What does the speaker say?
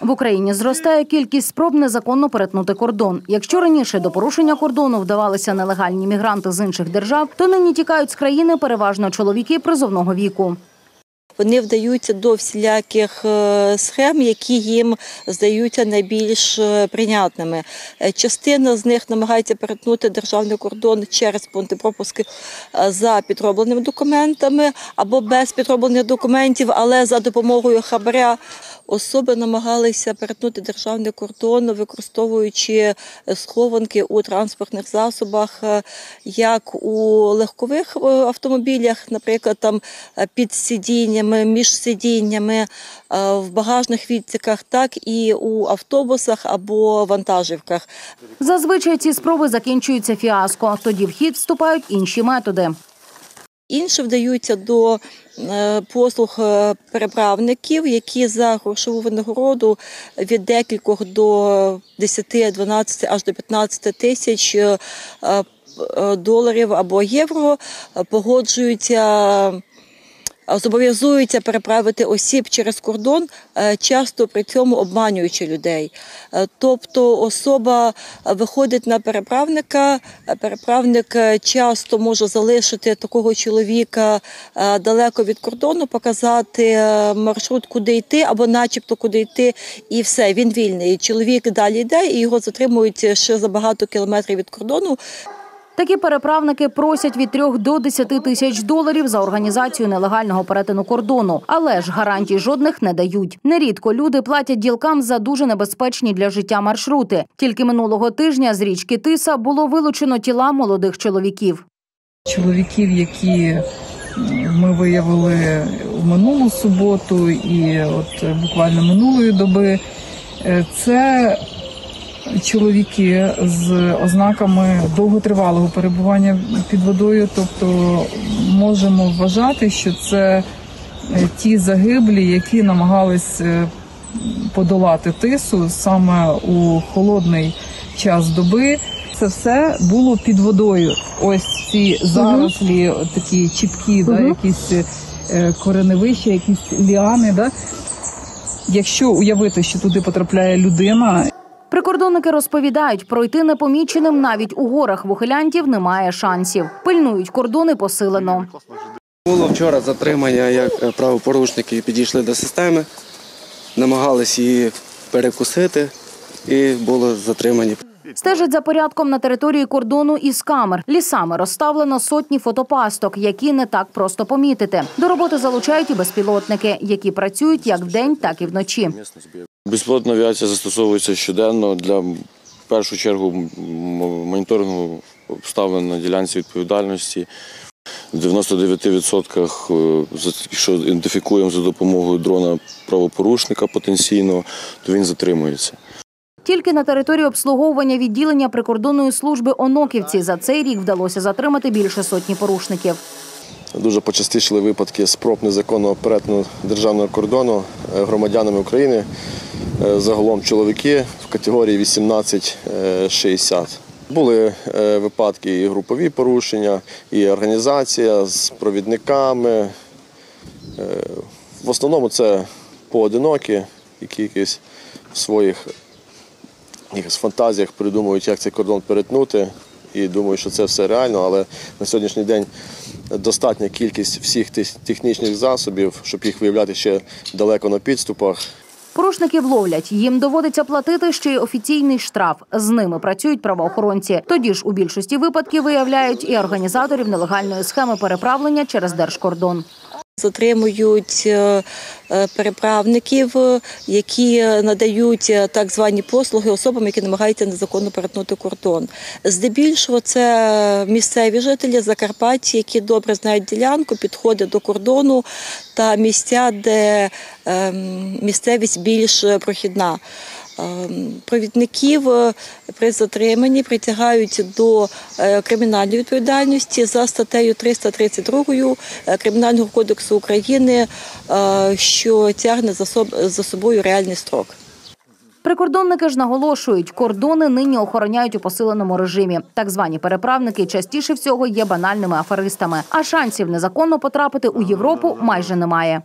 В Україні зростає кількість спроб незаконно перетнути кордон. Якщо раніше до порушення кордону вдавалися нелегальні мігранти з інших держав, то нині тікають з країни переважно чоловіки призовного віку. Вони вдаються до всіляких е, схем, які їм здаються найбільш е, прийнятними. Е, Частина з них намагається перетнути державний кордон через пункти пропуску е, за підробленими документами або без підроблених документів, але за допомогою хабаря. Особи намагалися перетнути державний кордон, використовуючи е, схованки у транспортних засобах, е, як у легкових е, автомобілях, наприклад, там під сидіннями, між сидіннями, в багажних відсіках, так і у автобусах або вантажівках. Зазвичай ці спроби закінчуються фіаско. Тоді в хід вступають інші методи. Інші вдаються до е, послуг е, переправників, які за грошову винагороду від декількох до 10, 12 аж до 15 тисяч е, доларів або євро погоджуються. Зобов'язуються переправити осіб через кордон, е, часто при цьому обманюючи людей. Е, Тобто особа е, виходить на переправника, переправник часто може залишити такого чоловіка далеко від кордону, показати маршрут, куди йти, або начебто куди йти, і все, він вільний. Чоловік далі йде, і його затримують ще за багато кілометрів від кордону. Такі переправники просять від 3 до 10 тисяч доларів за організацію нелегального перетину кордону, але ж гарантій жодних не дають. Нерідко люди платять ділкам за дуже небезпечні для життя маршрути. Тільки минулого тижня з річки Тиса було вилучено тіла молодих чоловіків. чоловіків, які ми виявили в минулу суботу і от е, буквально минулої доби. Е, Це чоловіки з ознаками довготривалого перебування під водою, тобто можемо вважати, що це е, ті загиблі, які намагались е, подолати тису саме у холодний час доби. Це все було під водою. Ось ці зарослі, такі чіпкі, да, якісь е, кореневища, якісь ліани. Да. Якщо уявити, що туди потрапляє людина, Прикордонники розповідають, пройти непоміченим навіть у горах вухилянтів немає шансів. Пильнують кордони посилено. Було вчора затримання, як е, правопорушники підійшли до системи, намагались її перекусити і були затримані. Стежать за порядком на території кордону із камер. Лісами розставлено сотні фотопасток, які не так просто помітити. До роботи залучають і безпілотники, які працюють як вдень, так і вночі. Безпілотна авіація застосовується щоденно для в першу чергу моніторингу обставин на ділянці відповідальності. В 99%, е, за- якщо ідентифікуємо за допомогою дрона правопорушника потенційного, то він затримується. Тільки на території обслуговування відділення прикордонної служби Оноківці за цей рік вдалося затримати більше сотні порушників. Дуже почастішили випадки спроб незаконного перетину державного кордону е, громадянами України. Е, Загалом чоловіки в категорії 18-60. Були е, випадки і групові порушення, і організація з провідниками. Е, В основному це поодинокі, які якісь в своїх якихось фантазіях придумують, як цей кордон перетнути. І думаю, що це все реально, але на сьогоднішній день достатня кількість всіх технічних засобів, щоб їх виявляти ще далеко на підступах. Порушників ловлять. Їм доводиться платити ще й офіційний штраф. З ними працюють правоохоронці. Тоді ж у більшості випадків виявляють і організаторів нелегальної схеми переправлення через держкордон. Затримують е, е, переправників, е, які надають так звані послуги особам, які намагаються незаконно перетнути кордон. Здебільшого це місцеві жителі Закарпаття, які добре знають ділянку, підходять до кордону та місця, де ем, місцевість більш прохідна. Ем, Провідників е, при затриманні притягають до е, кримінальної відповідальності за статтею 332 е, Кримінального кодексу України, що тягне за собою реальний строк. Прикордонники ж наголошують, кордони нині охороняють у посиленому режимі. Так звані переправники частіше всього є банальними аферистами. А шансів незаконно потрапити у Європу майже немає.